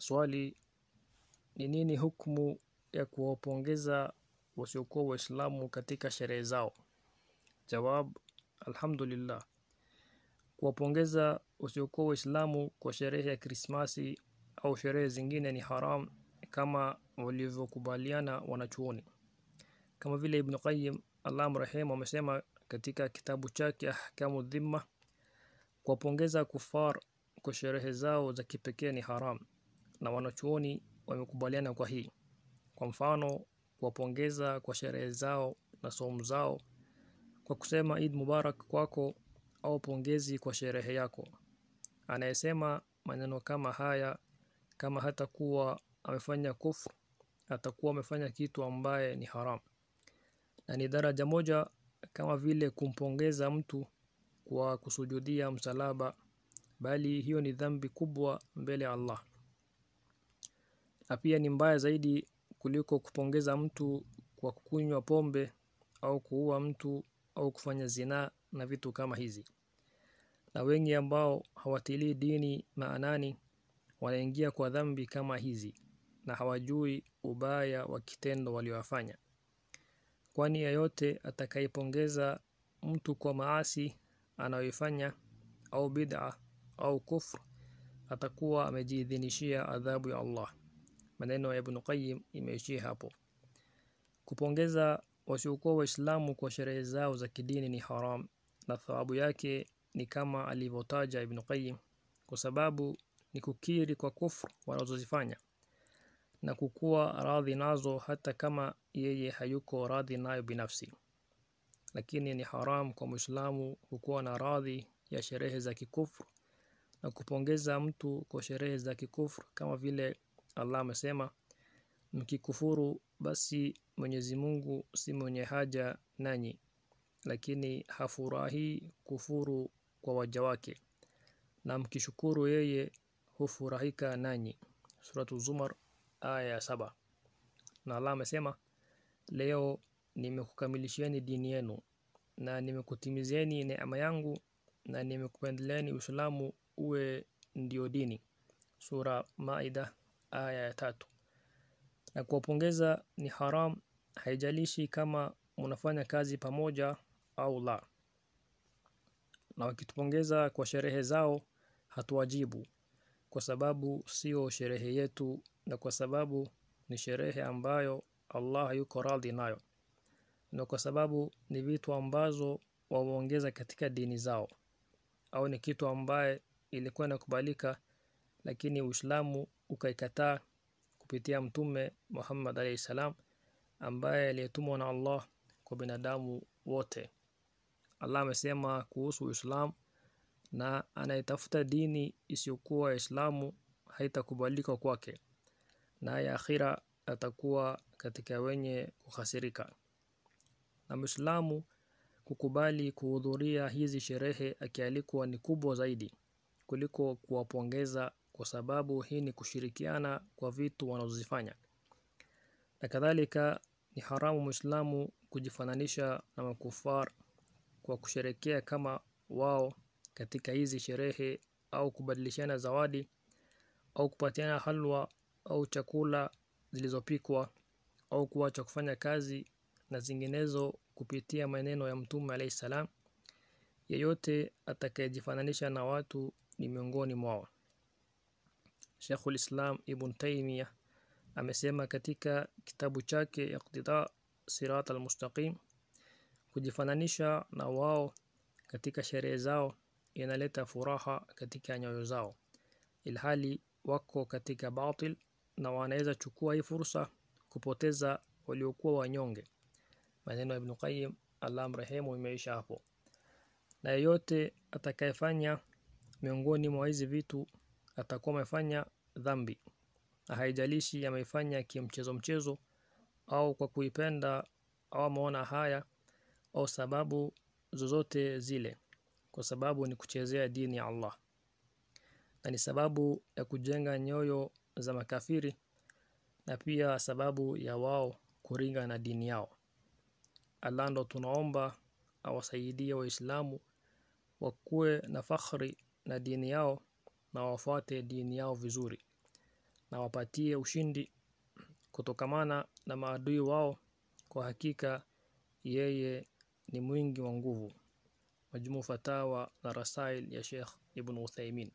swali ni nini hukumu ya kuwapongeza wasiokuwa waislamu katika sherehe zao? Jawab alhamdulillah. Kuwapongeza wasiokuwa waislamu kwa sherehe ya krismasi au sherehe zingine ni haram kama walivyokubaliana wanachuoni. Kama vile ibn qayyim allah mrehemu amesema katika kitabu chake ahkamu dhimma kuwapongeza kufar kwa sherehe zao za kipekee ni haram na wanachuoni wamekubaliana kwa hii. Kwa mfano kuwapongeza kwa sherehe zao na somu zao. Kwa kusema Eid Mubarak kwako au pongezi kwa sherehe yako. Anayesema maneno kama haya kama hata kuwa amefanya kufru atakuwa amefanya kitu ambaye ni haram. Na ni daraja moja kama vile kumpongeza mtu kwa kusujudia msalaba bali hiyo ni dhambi kubwa mbele ya Allah na pia ni mbaya zaidi kuliko kupongeza mtu kwa kukunywa pombe au kuua mtu au kufanya zinaa na vitu kama hizi. Na wengi ambao hawatilii dini maanani wanaingia kwa dhambi kama hizi na hawajui ubaya wa kitendo waliowafanya. Kwani yeyote atakayepongeza mtu kwa maasi anayoifanya au bid'a au kufru atakuwa amejiidhinishia adhabu ya Allah maneno ya Ibn Qayyim imeishia hapo. Kupongeza wasiokuwa waislamu kwa sherehe zao za kidini ni haram na thawabu yake ni kama alivyotaja Ibn Qayyim kwa sababu ni kukiri kwa kufru wanazozifanya na kukuwa radhi nazo hata kama yeye hayuko radhi nayo binafsi. Lakini ni haram kwa Muislamu kukuwa na radhi ya sherehe za kikufru na kupongeza mtu kwa sherehe za kikufru kama vile Allah amesema mkikufuru basi Mwenyezi Mungu si mwenye haja nanyi lakini hafurahi kufuru kwa waja wake. Na mkishukuru yeye hufurahika nanyi. Suratu zumar aya ya saba. Na Allah amesema leo nimekukamilishieni dini yenu na nimekutimizieni neema yangu na nimekupendeleeni Uislamu uwe ndio dini. Sura Maida aya ya tatu. Na kuwapongeza ni haram haijalishi kama mnafanya kazi pamoja au la. Na wakitupongeza kwa sherehe zao hatuwajibu kwa sababu sio sherehe yetu na kwa sababu ni sherehe ambayo Allah yuko radhi nayo. Na kwa sababu ni vitu ambazo wameongeza katika dini zao. Au ni kitu ambaye ilikuwa inakubalika lakini Uislamu ukaikataa kupitia mtume Muhammad alayhi salam ambaye aliyetumwa na Allah kwa binadamu wote. Allah amesema kuhusu Uislamu na anayetafuta dini isiyokuwa Islamu haitakubalika kwake na ya akhira atakuwa katika wenye kuhasirika na Muislamu kukubali kuhudhuria hizi sherehe akialikwa ni kubwa zaidi kuliko kuwapongeza kwa sababu hii ni kushirikiana kwa vitu wanazozifanya. Na kadhalika ni haramu Muislamu kujifananisha na makufar kwa kusherekea kama wao katika hizi sherehe au kubadilishana zawadi au kupatiana halwa au chakula zilizopikwa au kuacha kufanya kazi na zinginezo kupitia maneno ya mtume alayhi salam yeyote atakayejifananisha na watu ni miongoni mwao Sheikhul Islam Ibn Taymiyyah amesema katika kitabu chake Iqtida Sirat al-Mustaqim kujifananisha na wao katika sherehe zao inaleta furaha katika nyoyo zao ilhali wako katika batil na wanaweza chukua hii fursa kupoteza waliokuwa wanyonge. Maneno ya Ibn Qayyim Allah mrehemu imeisha hapo. Na yeyote atakayefanya miongoni mwa hizi vitu atakuwa amefanya dhambi. Na haijalishi ameifanya kimchezo mchezo au kwa kuipenda au ameona haya au sababu zozote zile. Kwa sababu ni kuchezea dini ya Allah. Na ni sababu ya kujenga nyoyo za makafiri na pia sababu ya wao kuringa na dini yao. Allah ndo tunaomba awasaidie waislamu wakuwe na fakhri na dini yao na wafuate dini yao vizuri na wapatie ushindi kutokamana na maadui wao. Kwa hakika yeye ni mwingi wa nguvu. Majmu fatawa na rasail ya Sheikh Ibn Uthaymeen